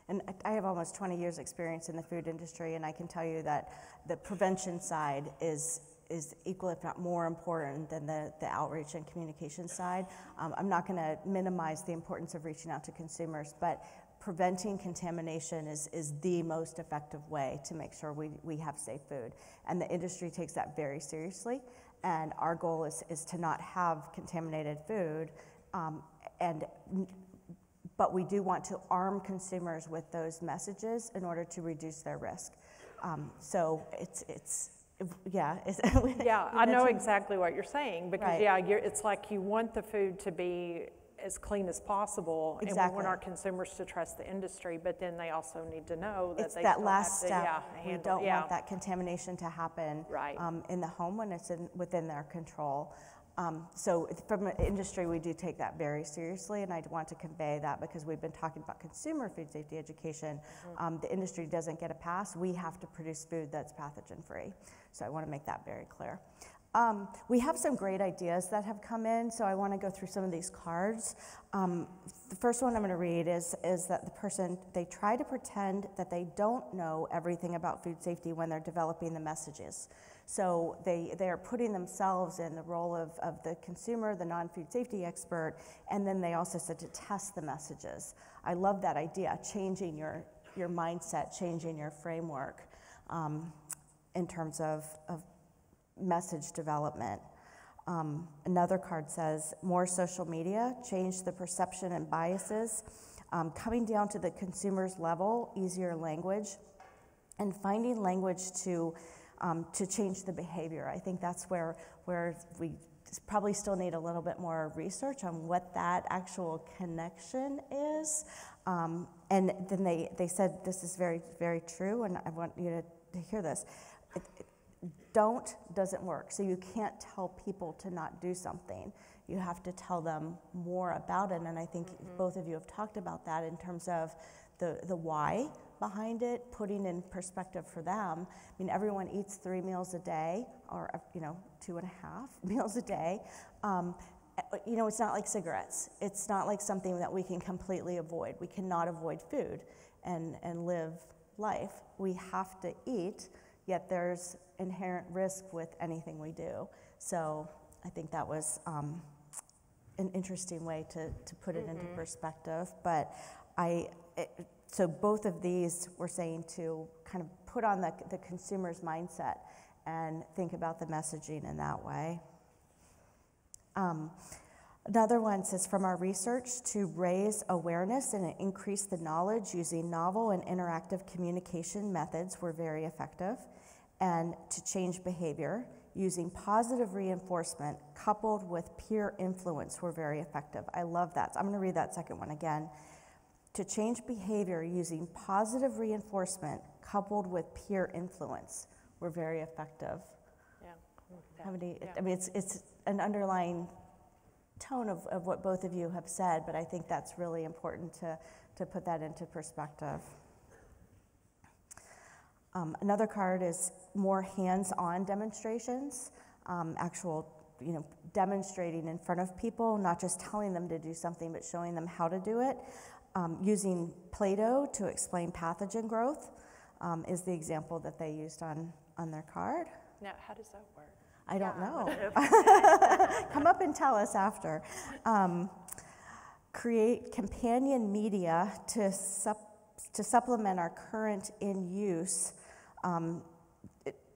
And I have almost 20 years experience in the food industry, and I can tell you that the prevention side is is equal, if not more important than the, the outreach and communication side. Um, I'm not going to minimize the importance of reaching out to consumers, but preventing contamination is, is the most effective way to make sure we, we have safe food. And the industry takes that very seriously. And our goal is, is to not have contaminated food um, and but we do want to arm consumers with those messages in order to reduce their risk. Um, so it's, it's, yeah. *laughs* Yeah, I know exactly what you're saying because, right. yeah, it's like you want the food to be as clean as possible exactly. and we want our consumers to trust the industry but then they also need to know that it's they that last to, step yeah, we don't yeah. want that contamination to happen right. um, in the home when it's in, within their control um, so from an industry, we do take that very seriously, and I want to convey that because we've been talking about consumer food safety education. Mm-hmm. Um, the industry doesn't get a pass. We have to produce food that's pathogen free. So I want to make that very clear. Um, we have some great ideas that have come in, so I want to go through some of these cards. Um, the first one I'm going to read is, is that the person, they try to pretend that they don't know everything about food safety when they're developing the messages. So they, they are putting themselves in the role of, of the consumer, the non food safety expert, and then they also said to test the messages. I love that idea, changing your, your mindset, changing your framework um, in terms of, of message development. Um, another card says more social media, change the perception and biases, um, coming down to the consumer's level, easier language, and finding language to um, to change the behavior. I think that's where, where we probably still need a little bit more research on what that actual connection is. Um, and then they, they said, this is very, very true, and I want you to, to hear this. It, it, don't doesn't work. So you can't tell people to not do something. You have to tell them more about it. And I think mm-hmm. both of you have talked about that in terms of the, the why behind it, putting in perspective for them. I mean, everyone eats three meals a day, or you know, two and a half *laughs* meals a day. Um, you know, it's not like cigarettes. It's not like something that we can completely avoid. We cannot avoid food and, and live life. We have to eat, yet there's inherent risk with anything we do. So I think that was um, an interesting way to, to put it into perspective. But I, it, so both of these we're saying to kind of put on the, the consumer's mindset and think about the messaging in that way. Um, another one says from our research to raise awareness and increase the knowledge using novel and interactive communication methods were very effective, and to change behavior using positive reinforcement coupled with peer influence were very effective. I love that. So I'm going to read that second one again. To change behavior using positive reinforcement coupled with peer influence were very effective. Yeah. Have any, I mean, it's, it's an underlying tone of, of what both of you have said, but I think that's really important to, to put that into perspective. Um, another card is more hands-on demonstrations, um, actual, you know, demonstrating in front of people, not just telling them to do something, but showing them how to do it. Um, using Play-Doh to explain pathogen growth um, is the example that they used on, on their card. Now, how does that work? I don't know. *laughs* *laughs* Come up and tell us after. Um, create companion media to, sup- to supplement our current in use um,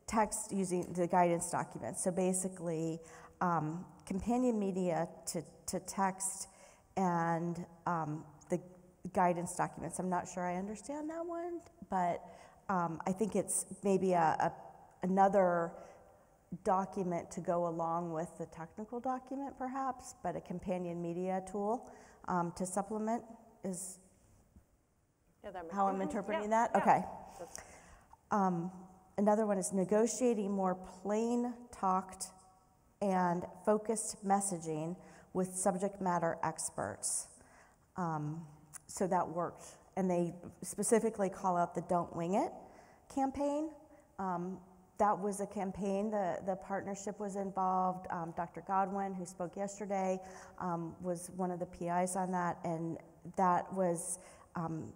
text using the guidance documents. So basically, um, companion media to, to text and um, the guidance documents. I'm not sure I understand that one, but um, I think it's maybe a, a, another document to go along with the technical document, perhaps, but a companion media tool um, to supplement is Yeah, how I'm interpreting yeah, that? yeah. Um, another one is negotiating more plain talked and focused messaging with subject matter experts. Um, so that worked. And they specifically call out the Don't Wing It campaign. Um, that was a campaign, the, the partnership was involved. Um, Dr. Godwin, who spoke yesterday, um, was one of the PIs on that, and that was um,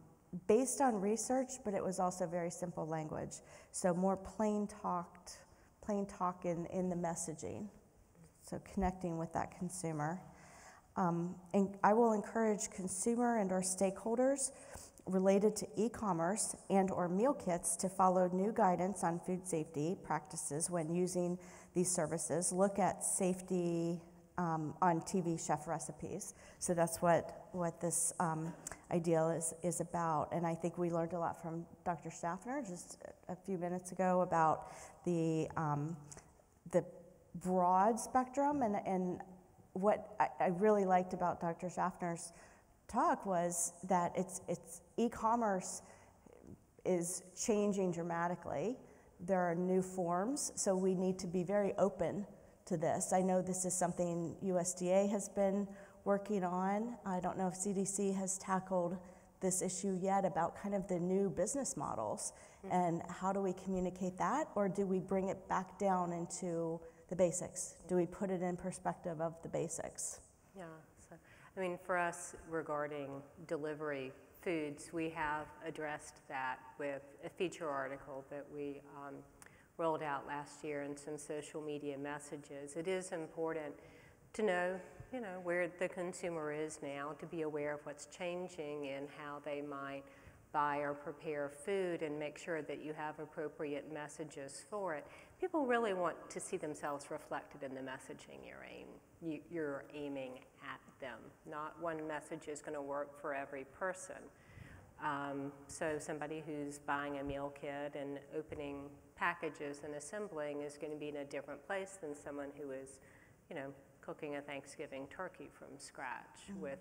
based on research, but it was also very simple language. So more plain talked, plain talk in, in the messaging. So connecting with that consumer. Um, and I will encourage consumer and or stakeholders related to e-commerce and or meal kits to follow new guidance on food safety practices when using these services. Look at safety um, on TV chef recipes. So that's what, what this um, ideal is, is about. And I think we learned a lot from Dr. Schaffner just a few minutes ago about the, um, the broad spectrum and, and what I, I really liked about Dr. Schaffner's talk was that it's, it's e-commerce is changing dramatically. There are new forms, so we need to be very open to this. I know this is something USDA has been working on. I don't know if CDC has tackled this issue yet about kind of the new business models and how do we communicate that or do we bring it back down into the basics? Do we put it in perspective of the basics? Yeah, so, I mean, for us regarding delivery foods, we have addressed that with a feature article that we um, rolled out last year and some social media messages. It is important to know, you know, where the consumer is now, to be aware of what's changing and how they might buy or prepare food and make sure that you have appropriate messages for it. People really want to see themselves reflected in the messaging you're, aim, you, you're aiming at them. Not one message is going to work for every person. Um, so somebody who's buying a meal kit and opening packages and assembling is going to be in a different place than someone who is, you know, cooking a Thanksgiving turkey from scratch Mm-hmm. with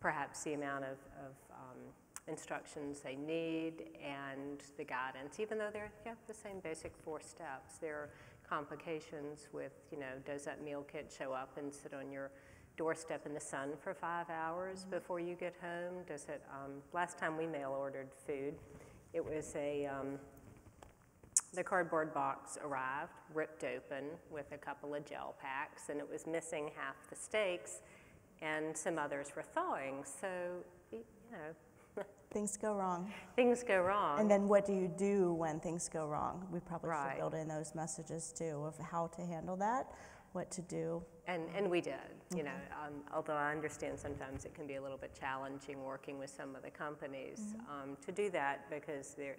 perhaps the amount of, of um, instructions they need and the guidance, even though they're yeah, the same basic four steps. There are complications with, you know, does that meal kit show up and sit on your doorstep in the sun for five hours before you get home? Does it, um, last time we mail ordered food, it was a, um, the cardboard box arrived, ripped open with a couple of gel packs, and it was missing half the steaks, and some others were thawing. So, you know, *laughs* Things go wrong. things go wrong. And then what do you do when things go wrong? We probably Right. should build in those messages too of how to handle that. what to do. And, and we did, you know, um, although I understand sometimes it can be a little bit challenging working with some of the companies um, to do that because there,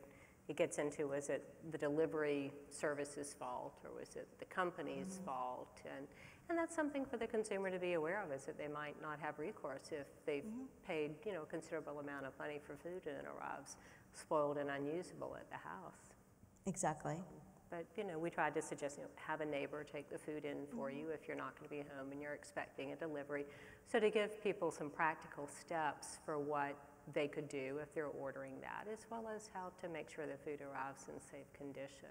it gets into was it the delivery service's fault or was it the company's mm-hmm. fault? And, and that's something for the consumer to be aware of is that they might not have recourse if they've mm-hmm. paid, you know, a considerable amount of money for food and it arrives spoiled and unusable at the house. Exactly. But, you know, we tried to suggest, you know, have a neighbor take the food in for mm-hmm. you if you're not going to be home and you're expecting a delivery. So to give people some practical steps for what they could do if they're ordering that, as well as how to make sure the food arrives in safe condition.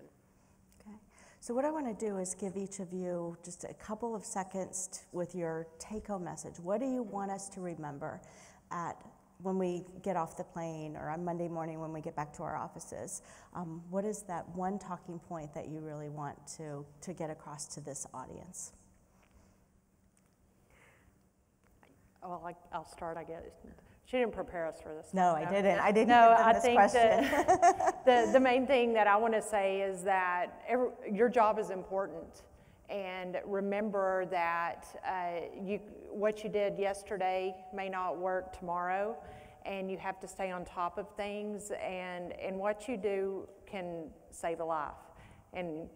Okay. So what I want to do is give each of you just a couple of seconds t- with your take-home message. What do you want us to remember at when we get off the plane or on Monday morning when we get back to our offices? Um, what is that one talking point that you really want to to get across to this audience? Well, I, I'll start, I guess. She didn't prepare us for this. No, I didn't. I didn't No, I think question. that *laughs* the, the main thing that I want to say is that every, your job is important. And remember that uh, you, what you did yesterday may not work tomorrow, and you have to stay on top of things. And, and what you do can save a life. And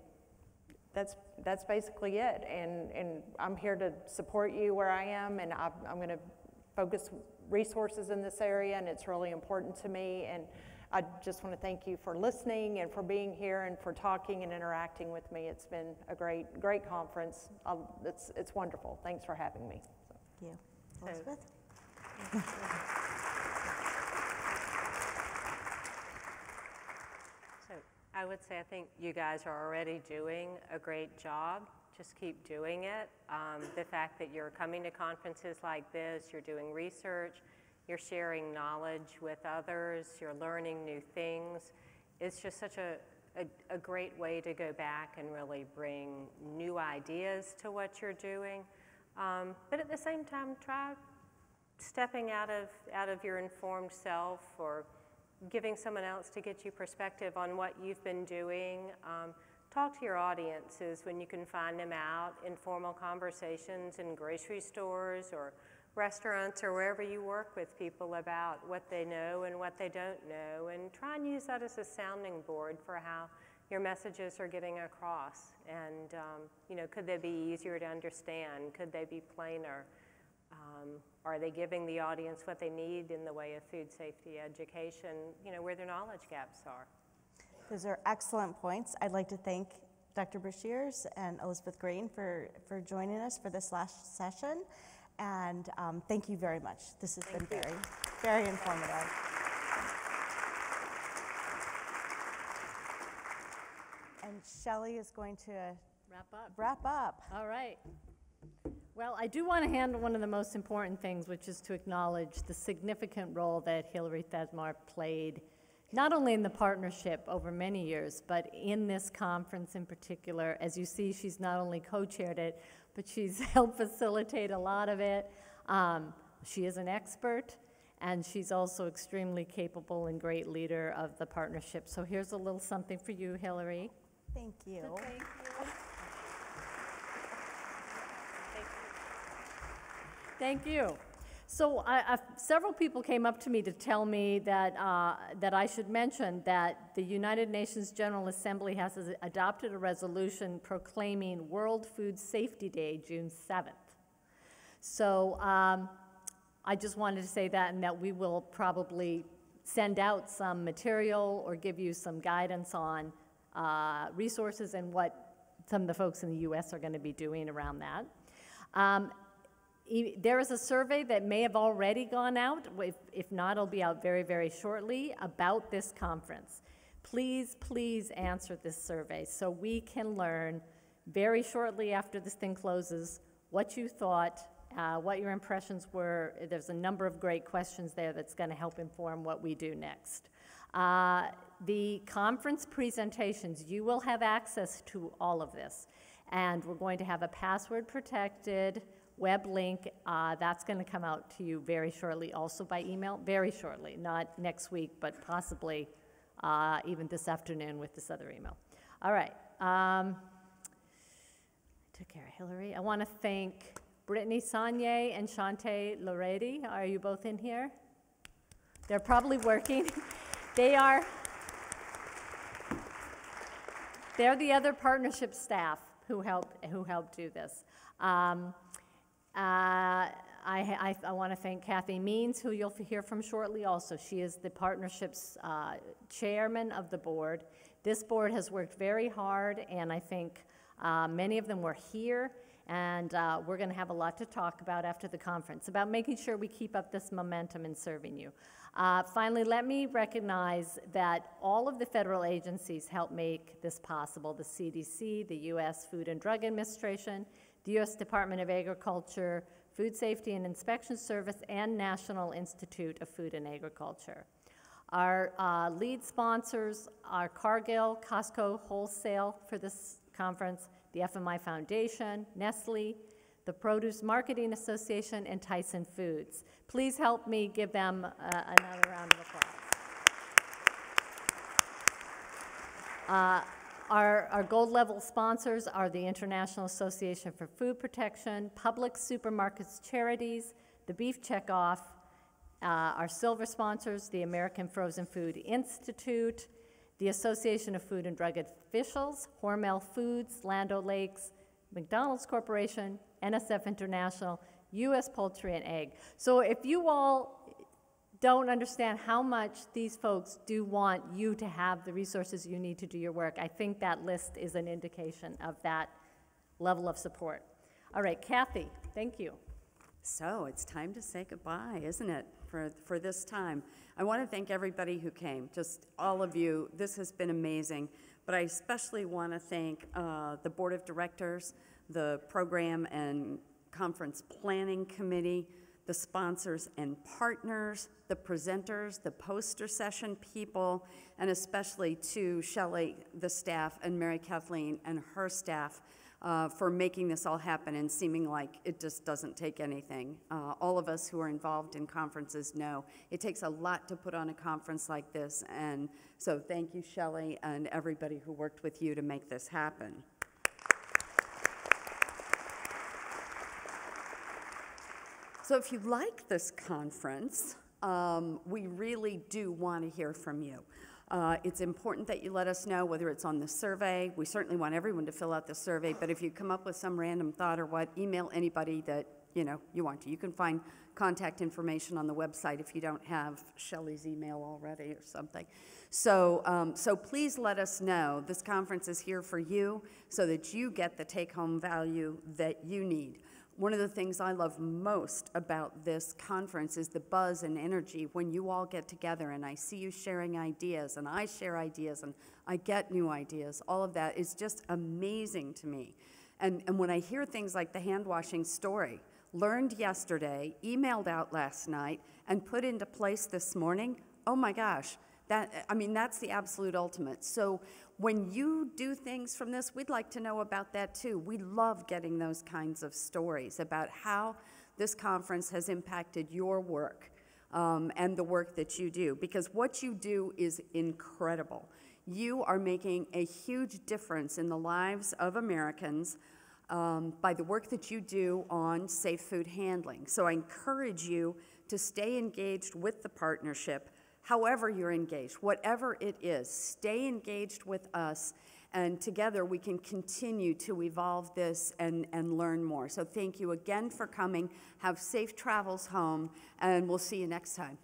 that's, that's basically it. And, and I'm here to support you where I am, and I, I'm going to focus resources in this area, and it's really important to me. And I just want to thank you for listening and for being here and for talking and interacting with me. It's been a great, great conference. I'll, it's, it's wonderful. Thanks for having me. thank you, Elizabeth. So I would say I think you guys are already doing a great job. Just keep doing it. Um, the fact that you're coming to conferences like this, you're doing research, you're sharing knowledge with others, you're learning new things. It's just such a, a, a great way to go back and really bring new ideas to what you're doing. Um, but at the same time, try stepping out of, out of your informed self or giving someone else to get you perspective on what you've been doing. Um, talk to your audiences when you can find them out, informal conversations in grocery stores or restaurants or wherever you work with people about what they know and what they don't know, and try and use that as a sounding board for how your messages are getting across. And, um, you know, could they be easier to understand? Could they be plainer? Um, are they giving the audience what they need in the way of food safety education, you know, where their knowledge gaps are? Those are excellent points. I'd like to thank Dr. Brashears and Elizabeth Greene for, for joining us for this last session. And um, thank you very much. This has been very, very informative. And Shelley is going to Wrap up. wrap up. All right. Well, I do want to handle one of the most important things, which is to acknowledge the significant role that Hilary Thesmar played, not only in the partnership over many years, but in this conference in particular. As you see, she's not only co-chaired it, but she's *laughs* helped facilitate a lot of it. Um, she is an expert, and she's also extremely capable and great leader of the partnership. So here's a little something for you, Hilary. Thank you. Thank you. Thank you. So I, I, several people came up to me to tell me that, uh, that I should mention that the United Nations General Assembly has adopted a resolution proclaiming World Food Safety Day, June 7th. So um, I just wanted to say that and that we will probably send out some material or give you some guidance on uh, resources and what some of the folks in the U.S. are going to be doing around that. Um, There is a survey that may have already gone out, if, if not, it'll be out very, very shortly, about this conference. Please, please answer this survey so we can learn very shortly after this thing closes what you thought, uh, what your impressions were. There's a number of great questions there that's going to help inform what we do next. Uh, the conference presentations, you will have access to all of this. And we're going to have a password protected web link. Uh, that's going to come out to you very shortly, also by email, very shortly, not next week, but possibly uh, even this afternoon with this other email. All right. Um, Took care of Hilary. I want to thank Brittany Saunier and Shante Loredi. Are you both in here? They're probably working. *laughs* they are. They're the other partnership staff who helped who helped do this. Um, uh, I, I, I want to thank Kathy Means, who you'll hear from shortly also. She is the partnership's uh, chairman of the board. This board has worked very hard, and I think uh, many of them were here, and uh, we're going to have a lot to talk about after the conference about making sure we keep up this momentum in serving you. Uh, finally, let me recognize that all of the federal agencies help make this possible the CDC, the U.S. Food and Drug Administration, the U.S. Department of Agriculture, Food Safety and Inspection Service, and National Institute of Food and Agriculture. Our uh, lead sponsors are Cargill, Costco Wholesale for this conference, the FMI Foundation, Nestle, the Produce Marketing Association, and Tyson Foods. Please help me give them uh, another round of applause. Uh, our, our gold level sponsors are the International Association for Food Protection, Publix Supermarkets Charities, the Beef Checkoff, uh, our silver sponsors, the American Frozen Food Institute, the Association of Food and Drug Officials, Hormel Foods, Land O'Lakes, McDonald's Corporation, NSF International, U.S. Poultry and Egg. So if you all don't understand how much these folks do want you to have the resources you need to do your work. I think that list is an indication of that level of support. All right, Kathy, thank you. So it's time to say goodbye, isn't it, for, for this time? I want to thank everybody who came, just all of you. This has been amazing. But I especially want to thank uh, the Board of Directors, the Program and Conference Planning Committee, the sponsors and partners, the presenters, the poster session people, and especially to Shelley, the staff, and Mary Kathleen and her staff uh, for making this all happen and seeming like it just doesn't take anything. Uh, all of us who are involved in conferences know it takes a lot to put on a conference like this, and so thank you, Shelley, and everybody who worked with you to make this happen. So if you like this conference, um, we really do want to hear from you. Uh, it's important that you let us know whether it's on the survey. We certainly want everyone to fill out the survey, but if you come up with some random thought or what, email anybody that you know you want to. You can find contact information on the website if you don't have Shelley's email already or something. So, um, so please let us know. This conference is here for you so that you get the take-home value that you need. One of the things I love most about this conference is the buzz and energy when you all get together and I see you sharing ideas and I share ideas and I get new ideas. All of that is just amazing to me. And, and when I hear things like the hand washing story, learned yesterday, emailed out last night, and put into place this morning, oh my gosh, that, I mean, that's the absolute ultimate. So when you do things from this, we'd like to know about that too. We love getting those kinds of stories about how this conference has impacted your work um, and the work that you do, because what you do is incredible. You are making a huge difference in the lives of Americans um, by the work that you do on safe food handling. So I encourage you to stay engaged with the partnership however you're engaged, whatever it is, stay engaged with us, and together we can continue to evolve this and, and learn more. So thank you again for coming. Have safe travels home, and we'll see you next time.